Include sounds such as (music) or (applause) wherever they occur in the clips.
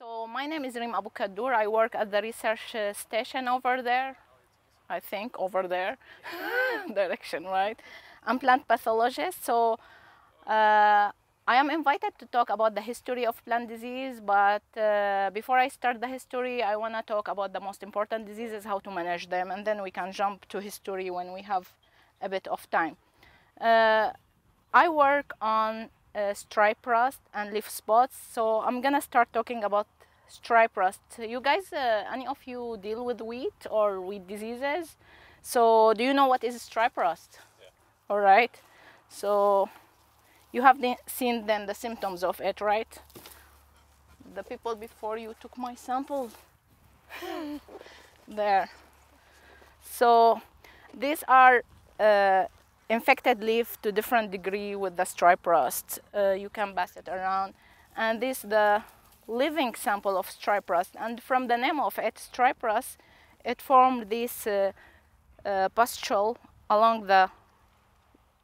So my name is Reem Aboukhaddour. I work at the research uh, station over there. I think over there, (laughs) direction, right? I'm plant pathologist. So uh, I am invited to talk about the history of plant disease. But uh, before I start the history, I want to talk about the most important diseases, how to manage them, and then we can jump to history when we have a bit of time. Uh, I work on uh, stripe rust and leaf spots. So I'm gonna start talking about stripe rust. You guys, uh, any of you deal with wheat or wheat diseases? So do you know what is stripe rust? Yeah. All right. So you have the, seen then the symptoms of it, right? The people before you took my sample. (laughs) there. So these are uh, infected leaf to different degree with the stripe rust. Uh, you can pass it around. And this the living sample of stripe rust. And from the name of it, stripe rust, it formed this uh, uh, pustule along the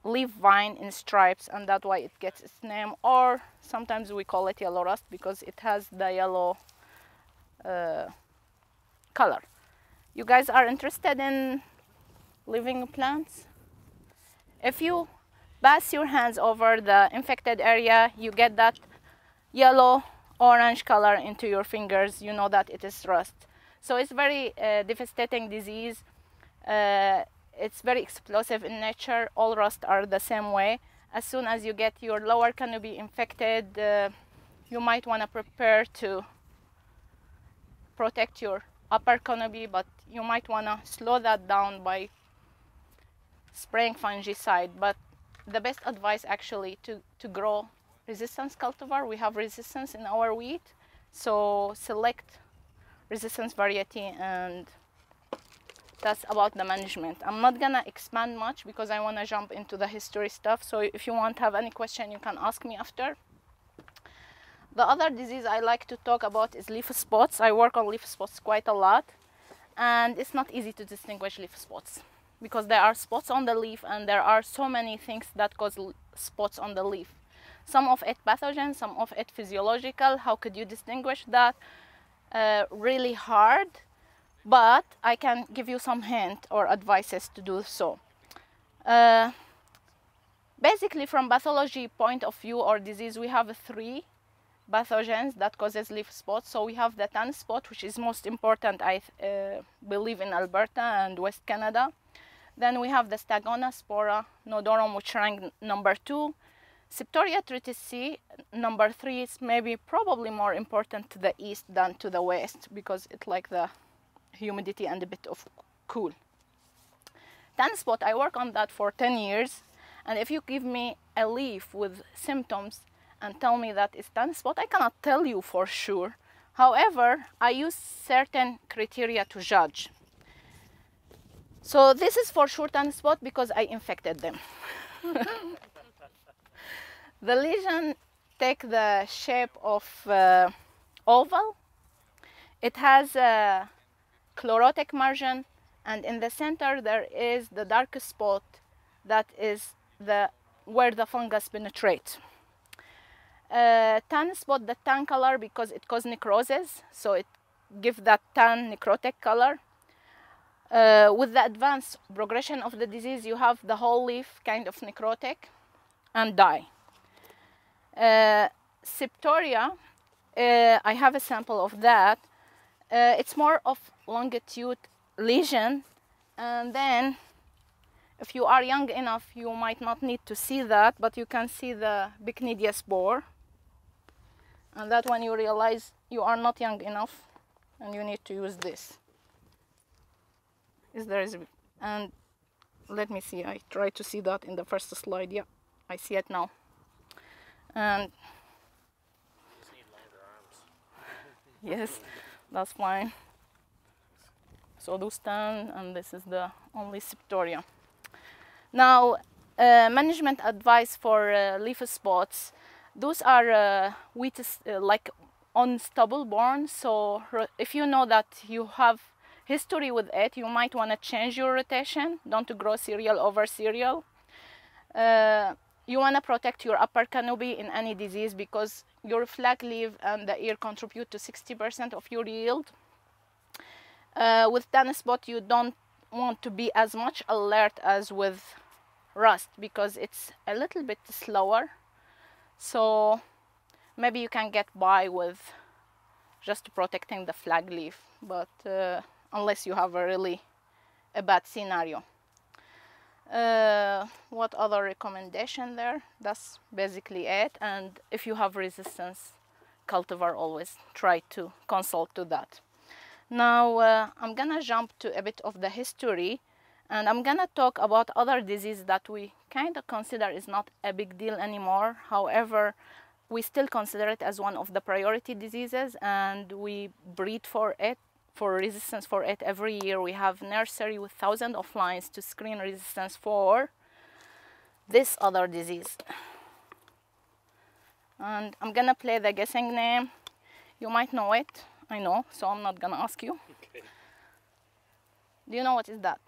leaf vine in stripes and that's why it gets its name or sometimes we call it yellow rust because it has the yellow uh, color. You guys are interested in living plants? If you pass your hands over the infected area, you get that yellow orange color into your fingers, you know that it is rust. So it's very uh, devastating disease. Uh, it's very explosive in nature. All rust are the same way. As soon as you get your lower canopy infected, uh, you might want to prepare to protect your upper canopy, but you might want to slow that down by spraying fungicide. But the best advice actually to, to grow resistance cultivar, we have resistance in our wheat. So select resistance variety and that's about the management. I'm not gonna expand much because I wanna jump into the history stuff. So if you want to have any question, you can ask me after. The other disease I like to talk about is leaf spots. I work on leaf spots quite a lot and it's not easy to distinguish leaf spots because there are spots on the leaf and there are so many things that cause spots on the leaf. Some of it pathogen, some of it physiological. How could you distinguish that? Uh, really hard, but I can give you some hint or advices to do so. Uh, basically, from pathology point of view or disease, we have three pathogens that causes leaf spots. So we have the tan spot, which is most important, I uh, believe, in Alberta and West Canada. Then we have the Stagonospora nodorum, which ranked number two. Septoria tritici, number three, is maybe probably more important to the east than to the west because it like the humidity and a bit of cool. Tan spot, I work on that for 10 years. And if you give me a leaf with symptoms and tell me that it's tan spot, I cannot tell you for sure. However, I use certain criteria to judge. So this is for sure tan spot because I infected them. (laughs) the lesion take the shape of uh, oval. It has a chlorotic margin and in the center there is the darkest spot that is the where the fungus penetrates. Uh, tan spot the tan color because it causes necrosis, so it gives that tan necrotic color. Uh, with the advanced progression of the disease, you have the whole leaf kind of necrotic and die. Uh, septoria, uh, I have a sample of that. Uh, it's more of longitude lesion, and then if you are young enough, you might not need to see that, but you can see the Pycnidia spore. And that when you realize you are not young enough and you need to use this. Is there is and let me see, I try to see that in the first slide. Yeah, I see it now. And yes, that's fine. So those 10 and this is the only septoria. Now, uh, management advice for uh, leaf spots. Those are uh, wheat uh, like on stubble borne. So if you know that you have history with it, you might want to change your rotation. Don't grow cereal over cereal. Uh, you want to protect your upper canopy in any disease because your flag leaf and the ear contribute to 60% of your yield. Uh, with tan spot, you don't want to be as much alert as with rust because it's a little bit slower. So maybe you can get by with just protecting the flag leaf, but uh, unless you have a really a bad scenario. Uh, what other recommendation there? That's basically it. And if you have resistance cultivar, always try to consult to that. Now uh, I'm gonna jump to a bit of the history and I'm gonna talk about other disease that we kind of consider is not a big deal anymore. However, we still consider it as one of the priority diseases and we breed for it for resistance for it every year. We have nursery with thousands of lines to screen resistance for this other disease. And I'm gonna play the guessing name. You might know it, I know, so I'm not gonna ask you. Okay. Do you know what is that?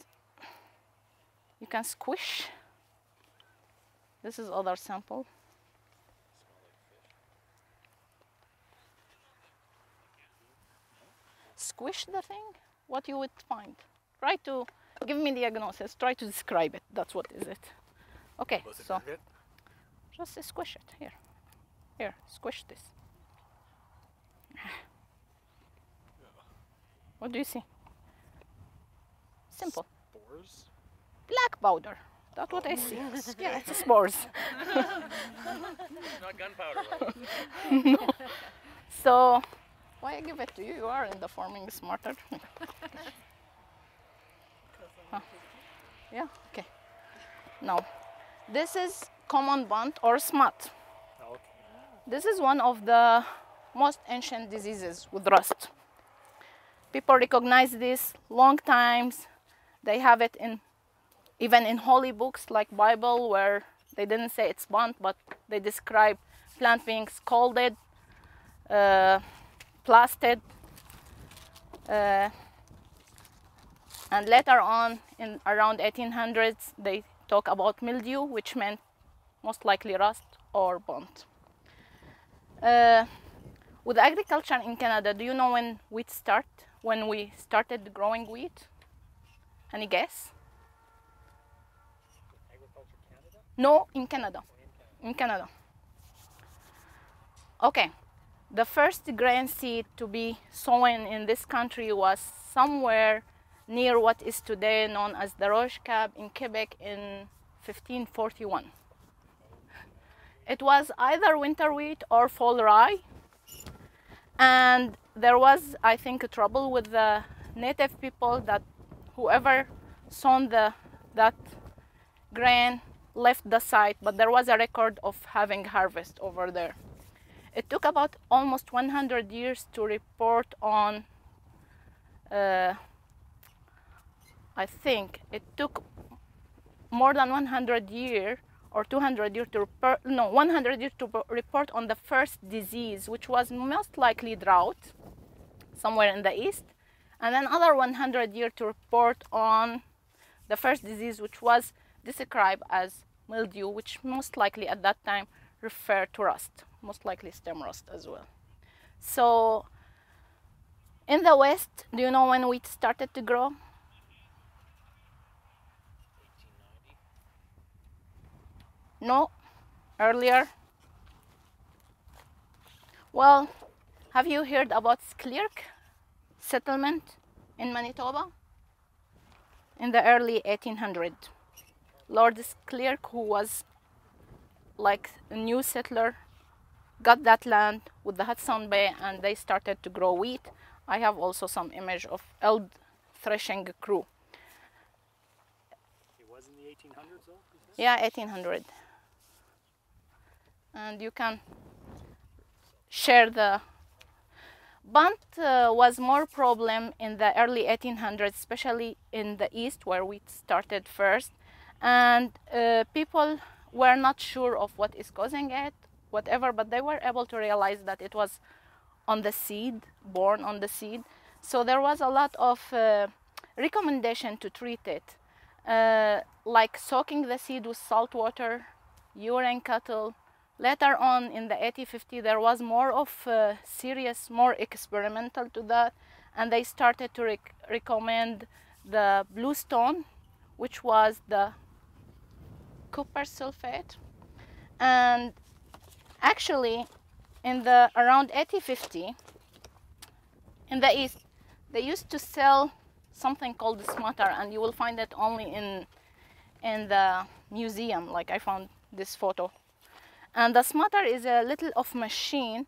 You can squish. This is other sample. Squish the thing, what you would find. Try to give me the diagnosis. Try to describe it. That's what is it. Okay, so just squish it here. Here, squish this. (sighs) What do you see? Simple. Spores? Black powder. That's what I oh, see. yeah, it's spores. (laughs) (laughs) Not gunpowder. (laughs) no. So why I give it to you? You are in the farming smarter. (laughs) huh. Yeah, okay. Now, this is common bunt or smut. Okay. This is one of the most ancient diseases with rust. People recognize this long times. They have it in even in holy books like Bible where they didn't say it's bunt, but they describe plant being scalded. Uh, Blasted, Uh, and later on, in around 1800s, they talk about mildew, which meant most likely rust or bunt. Uh, with agriculture in Canada, do you know when wheat start? When we started growing wheat? Any guess? Agriculture Canada? No, in Canada. In Canada. Okay. The first grain seed to be sown in this country was somewhere near what is today known as the Roche Cap in Quebec in 1541. It was either winter wheat or fall rye. And there was, I think, a trouble with the native people that whoever sown the, that grain left the site, but there was a record of having harvest over there. It took about almost 100 years to report on, uh, I think it took more than 100 years or 200 years to report, no, 100 years to report on the first disease, which was most likely drought somewhere in the east, and then another 100 years to report on the first disease, which was described as mildew, which most likely at that time referred to rust most likely stem rust as well. So in the west, do you know when wheat started to grow? No, earlier. Well, have you heard about Selkirk settlement in Manitoba? In the early 1800s. Lord Selkirk, who was like a new settler got that land with the Hudson Bay and they started to grow wheat. I have also some image of old threshing crew. It was in the 1800s though? Yeah, 1800. And you can share the bunt uh, was more problem in the early 1800s, especially in the east where wheat started first. And uh, people were not sure of what is causing it whatever, but they were able to realize that it was on the seed, born on the seed. So there was a lot of uh, recommendation to treat it, uh, like soaking the seed with salt water urine cattle. Later on in the 1850, there was more of uh, serious, more experimental to that, and they started to rec- recommend the bluestone, which was the copper sulfate. And actually, in the around 1850, in the east, they used to sell something called the smutter, and you will find it only in in the museum. Like I found this photo, and the smutter is a little of machine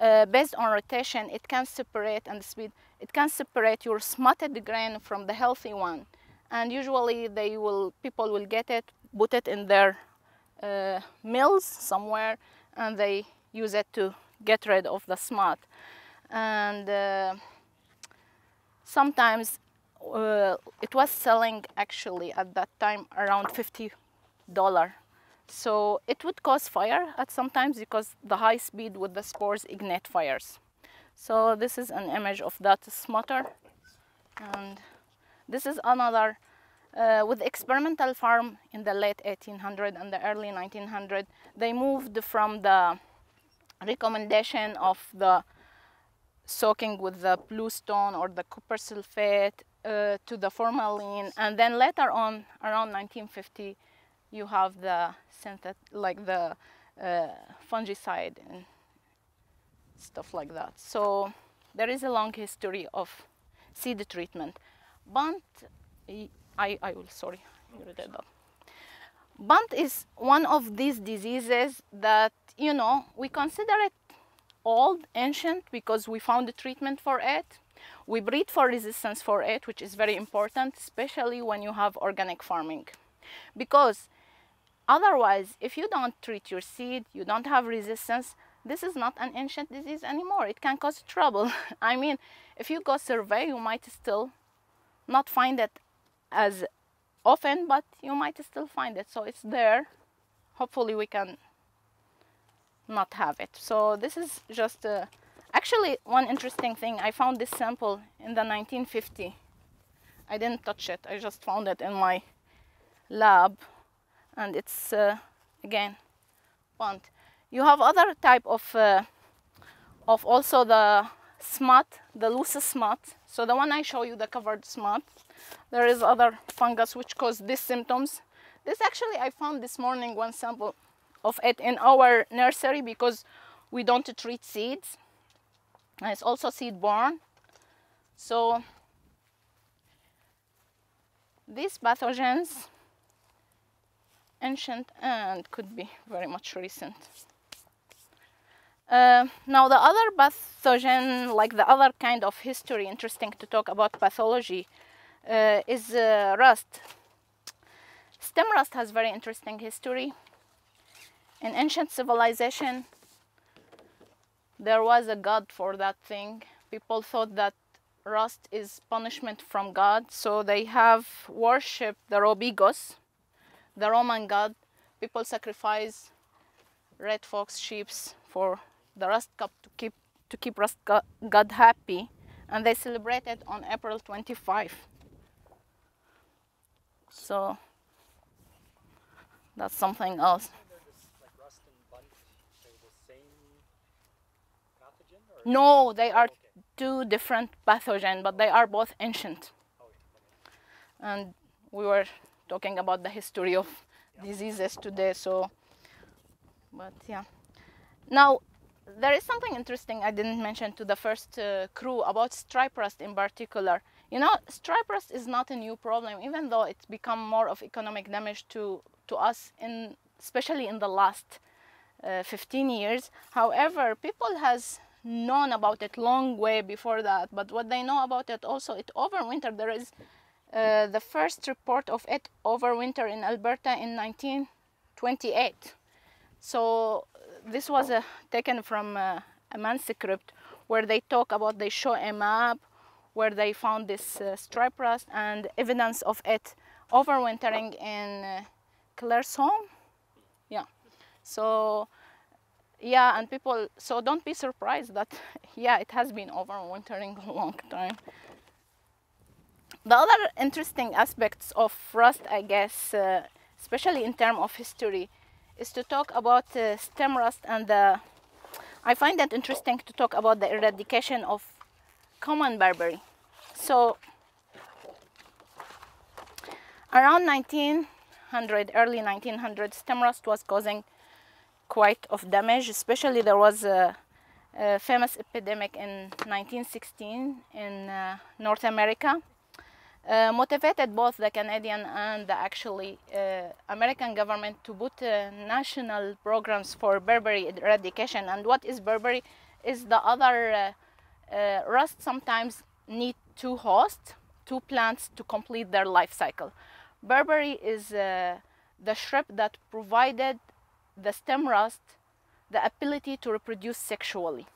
uh, based on rotation. It can separate and speed. It can separate your smutted grain from the healthy one, and usually they will people will get it, put it in their uh, mills somewhere, and they use it to get rid of the smut. And uh, sometimes uh, it was selling actually at that time around fifty dollar. So it would cause fire at sometimes because the high speed with the spores ignite fires. So this is an image of that smutter, and this is another uh, with experimental farm in the late 1800 and the early 1900. They moved from the recommendation of the soaking with the bluestone or the copper sulfate uh, to the formalin, and then later on, around 1950, you have the synthet like the uh, fungicide and stuff like that. So there is a long history of seed treatment. Bunt, I, I will sorry, you read that. Bunt is one of these diseases that you know we consider it old, ancient because we found a treatment for it. We breed for resistance for it, which is very important, especially when you have organic farming. Because otherwise, if you don't treat your seed, you don't have resistance, this is not an ancient disease anymore. It can cause trouble. (laughs) I mean, if you go survey, you might still not find it as often, but you might still find it. So it's there. Hopefully, we can not have it. So this is just uh, actually one interesting thing. I found this sample in the 1950. I didn't touch it. I just found it in my lab, and it's uh, again bunt. You have other type of uh, of also the smut, the loose smut. So the one I show you, the covered smut. There is other fungus which cause these symptoms. This actually I found this morning one sample of it in our nursery because we don't treat seeds. And it's also seed borne. So these pathogens, ancient and could be very much recent. Uh, now the other pathogen, like the other kind of history, interesting to talk about pathology, uh, is uh, rust. Stem rust has very interesting history. In ancient civilization, there was a god for that thing. People thought that rust is punishment from God, so they have worshipped the Robigus, the Roman god. People sacrifice red fox sheep for the rust cup to keep to keep rust god happy, and they celebrated on April 25. So that's something else. No, they are two different pathogens, but they are both ancient. And we were talking about the history of diseases today, so, but yeah. Now, there is something interesting I didn't mention to the first uh, crew about stripe rust in particular. You know, stripe rust is not a new problem, even though it's become more of economic damage to, to us, in, especially in the last uh, 15 years. However, people has known about it long way before that but what they know about it also it overwintered there is uh, the first report of it overwinter in alberta in 1928 so this was uh, taken from uh, a manuscript where they talk about they show a map where they found this uh, stripe rust and evidence of it overwintering in uh, Claresholm yeah. So yeah and people so don't be surprised that (laughs) yeah it has been overwintering a long time. The other interesting aspects of rust i guess uh, especially in terms of history is to talk about uh, stem rust and the. I find that interesting to talk about the eradication of common barberry. So, around 1900, early 1900, stem rust was causing quite of damage. Especially there was a, a famous epidemic in 1916 in uh, North America uh, motivated both the Canadian and the actually uh, American government to put uh, national programs for barberry eradication. And what is barberry? Is the other uh, uh, rust sometimes need two hosts, two plants to complete their life cycle. Barberry is uh, the shrub that provided the stem rust the ability to reproduce sexually.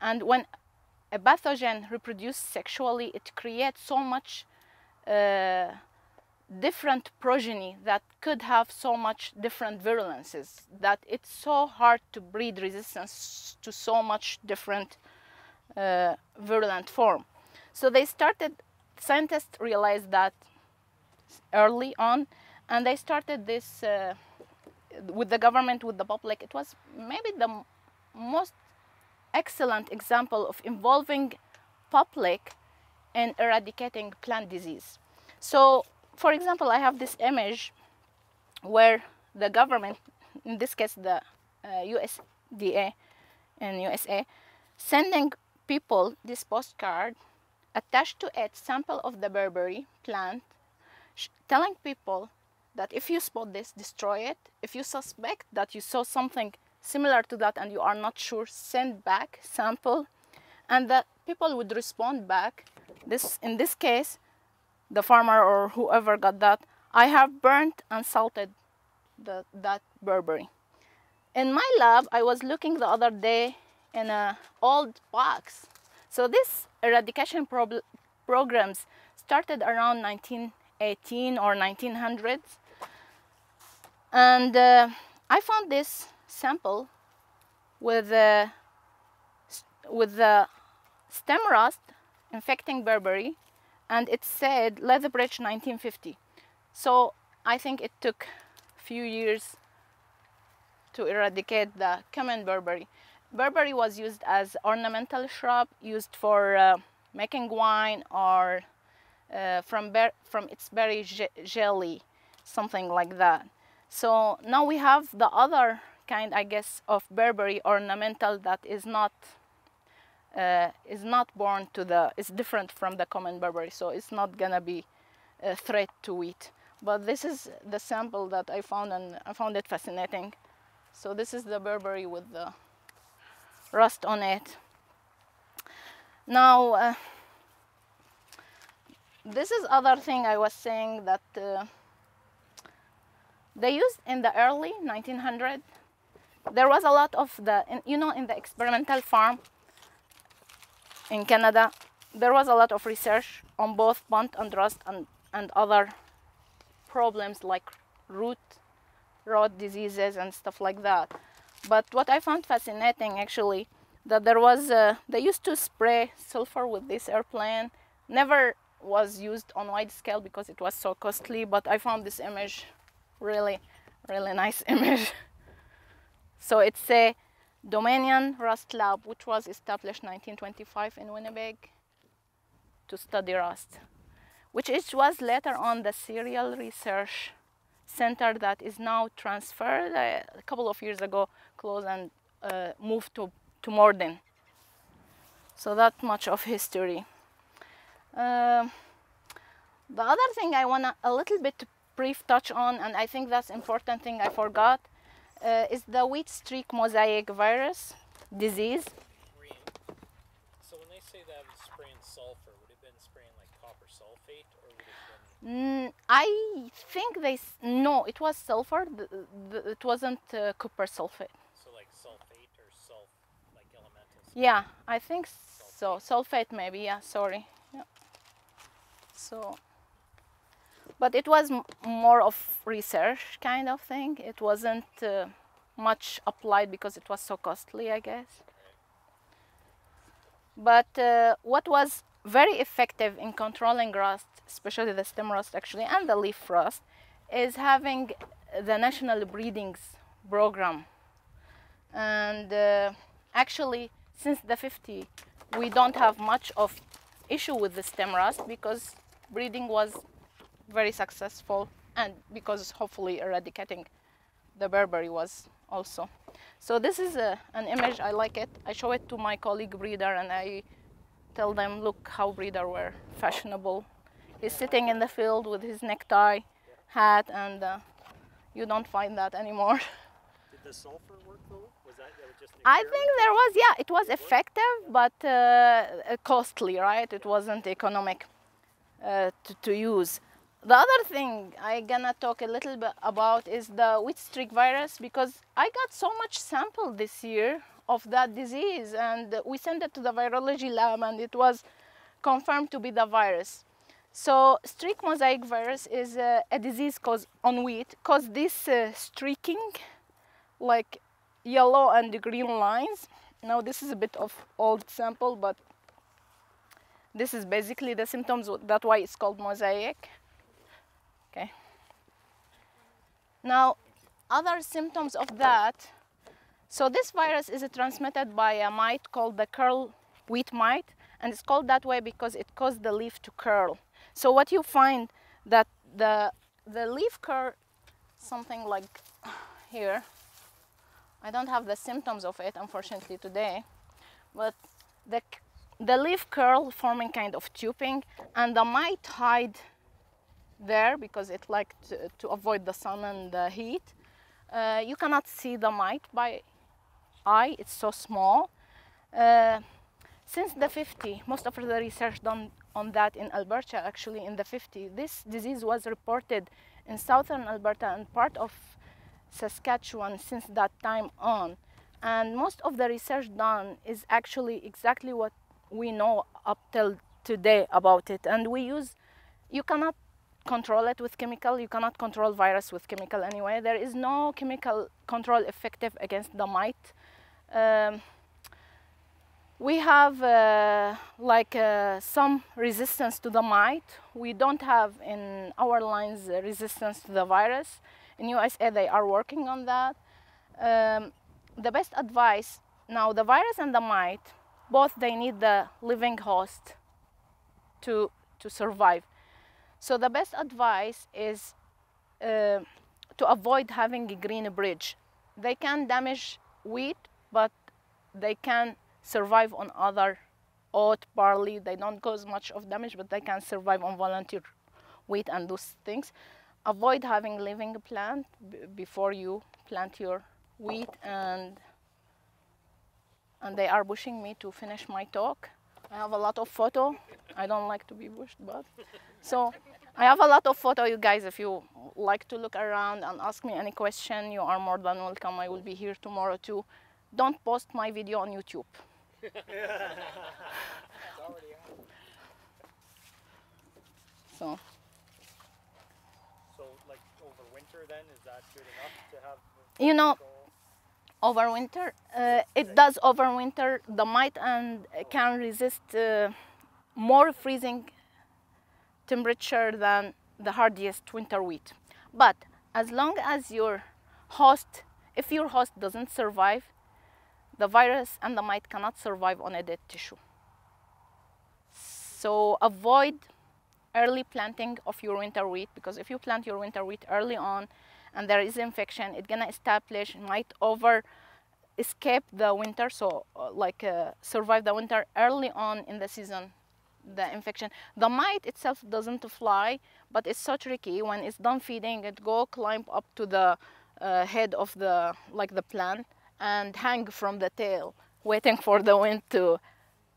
And when a pathogen reproduces sexually, it creates so much different progeny that could have so much different virulences that it's so hard to breed resistance to so much different uh, virulent form. So they started, scientists realized that early on, and they started this uh, with the government, with the public. It was maybe the most excellent example of involving public in eradicating plant disease. So, for example, I have this image where the government, in this case the uh, USDA in USA, sending people this postcard attached to it sample of the barberry plant, telling people that if you spot this, destroy it. If you suspect that you saw something similar to that and you are not sure, send back sample, and that people would respond back this in this case the farmer or whoever got that i have burnt and salted the, that barberry. In my lab i was looking the other day in a old box. So this eradication programs started around 1918 or 1900s and uh, i found this sample with uh, with the stem rust infecting barberry, and it said Lethbridge 1950. So I think it took a few years to eradicate the common barberry. Barberry was used as ornamental shrub, used for uh, making wine or uh, from, from its berry jelly, something like that. So now we have the other kind, I guess, of barberry ornamental that is not uh, is not born to the, it's different from the common barberry, so it's not gonna be a threat to wheat. But this is the sample that I found and I found it fascinating. So this is the barberry with the rust on it. Now, uh, this is other thing I was saying that uh, they used in the early 1900 there was a lot of the you know in the experimental farm in Canada, there was a lot of research on both bunt and rust and, and other problems like root rot diseases and stuff like that. But what I found fascinating actually that there was uh, they used to spray sulfur with this airplane. Never was used on wide scale because it was so costly. But I found this image really, really nice (laughs) image. so it's a Dominion Rust Lab, which was established 1925 in Winnipeg to study rust, which it was later on the Cereal Research Center that is now transferred uh, a couple of years ago, closed and uh, moved to, to Morden. So that much of history. Uh, the other thing I want to a little bit brief touch on, and I think that's important thing I forgot, uh, is the wheat streak mosaic virus disease. So when they say that was spraying sulfur, would it have been spraying like copper sulfate or would it have been? Mm, I think they no, it was sulfur. It wasn't uh, copper sulfate. So like sulfate or sulf like elemental. Sulfate. Yeah, I think sulfate. so. Sulfate maybe. Yeah, sorry. Yeah. So but it was more of research kind of thing. It wasn't uh, much applied because it was so costly, I guess. But uh, what was very effective in controlling rust, especially the stem rust actually, and the leaf rust, is having the national breedings program. And uh, actually, since the 50, we don't have much of issue with the stem rust because breeding was very successful and because hopefully eradicating the barberry was also. So this is a, an image, I like it. I show it to my colleague breeder and I tell them, look how breeder were fashionable. He's sitting in the field with his necktie, hat, and uh, you don't find that anymore. (laughs) Did the sulfur work though? Was that, that was just I think there was, yeah, it was effective, but uh, uh, costly, right? It wasn't economic uh, to, to use. The other thing I gonna talk a little bit about is the wheat streak virus because I got so much sample this year of that disease and we sent it to the virology lab and it was confirmed to be the virus. So streak mosaic virus is a disease caused on wheat cause this uh, streaking like yellow and green lines. Now this is a bit of old sample, but this is basically the symptoms. That's why it's called mosaic. Okay. Now, other symptoms of that. So this virus is transmitted by a mite called the curl wheat mite, and it's called that way because it causes the leaf to curl. So what you find that the the leaf curl, something like here, I don't have the symptoms of it unfortunately today, but the, the leaf curl forming kind of tubing and the mite hide there because it like to, to avoid the sun and the heat. Uh, you cannot see the mite by eye, it's so small. Uh, since the 50, most of the research done on that in Alberta actually in the 50, this disease was reported in southern Alberta and part of Saskatchewan since that time on. And most of the research done is actually exactly what we know up till today about it. And we use, you cannot control it with chemical, you cannot control virus with chemical anyway. There is no chemical control effective against the mite. Um, we have uh, like uh, some resistance to the mite. We don't have in our lines resistance to the virus. In USA, they are working on that. Um, the best advice now, the virus and the mite, both they need the living host to to survive. So the best advice is uh, to avoid having a green bridge. They can damage wheat, but they can survive on other oat, barley. They don't cause much of damage, but they can survive on volunteer wheat and those things. Avoid having living plant before you plant your wheat and and they are pushing me to finish my talk. I have a lot of photo. I don't like to be pushed, but so I have a lot of photo. You guys, if you like to look around and ask me any question, you are more than welcome. I will be here tomorrow too. Don't post my video on YouTube. (laughs) So So like over winter then, is that good enough to have? you know? Overwinter. Uh, it does overwinter. The mite and can resist uh, more freezing temperature than the hardiest winter wheat. But as long as your host, if your host doesn't survive, the virus and the mite cannot survive on a dead tissue. So avoid early planting of your winter wheat because if you plant your winter wheat early on and there is infection, it's gonna establish, might over escape the winter, so uh, like uh, survive the winter early on in the season, the infection. The mite itself doesn't fly, but it's so tricky when it's done feeding, it go climb up to the uh, head of the like the plant and hang from the tail, waiting for the wind to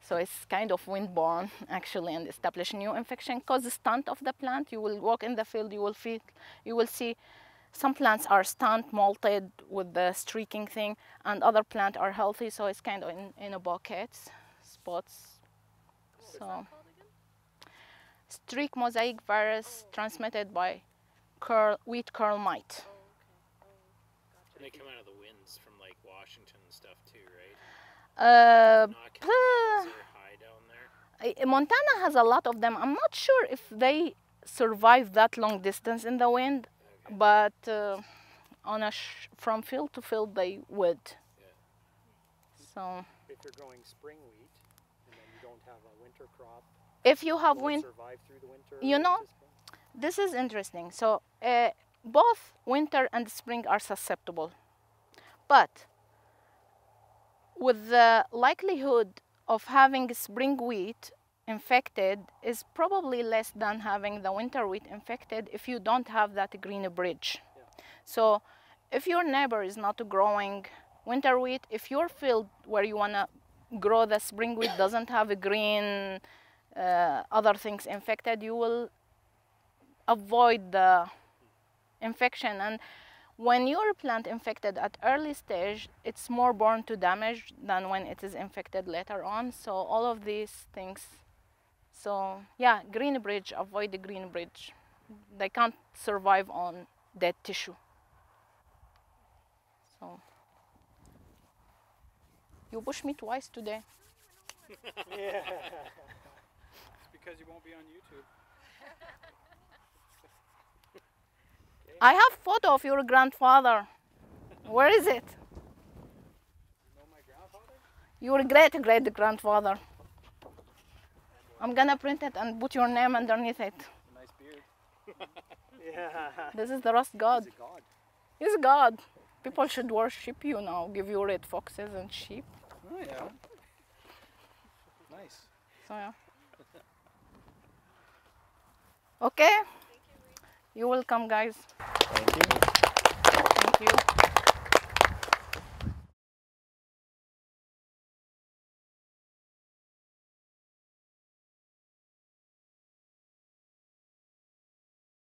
so it's kind of windborne (laughs) actually and establish new infection cause stunt of the plant. You will walk in the field, you will feel, you will see some plants are stunt, molted with the streaking thing, and other plants are healthy. So it's kind of in, in a bucket spots. So streak mosaic virus transmitted by curl, wheat curl mite. And they come out of the winds from like Washington and stuff too, right? Uh, Not puh. Canada, is there high down there? Montana has a lot of them. I'm not sure if they survive that long distance in the wind, but uh, on a sh- from field to field they would. So If you're growing spring wheat and then you don't have a winter crop, if you have will wind, survive through the winter? You know, this is interesting. So uh, both winter and spring are susceptible, but with the likelihood of having spring wheat infected is probably less than having the winter wheat infected if you don't have that green bridge. So if your neighbor is not growing winter wheat, if your field where you want to grow the spring wheat doesn't have a green uh, other things infected, you will avoid the infection and when your plant infected at early stage it's more born to damage than when it is infected later on so all of these things so yeah green bridge avoid the green bridge they can't survive on dead tissue so you push me twice today yeah. It's because you won't be on YouTube. (laughs) i have photo of your grandfather where is it You know my grandfather? Your great great grandfather. I'm gonna print it and put your name underneath it. Nice beard. (laughs) yeah. This is the Rust God. He's a god. He's God. People should worship you now, give you red foxes and sheep. Oh yeah. Nice. So yeah. Okay. You're welcome guys. Thank you. Thank you.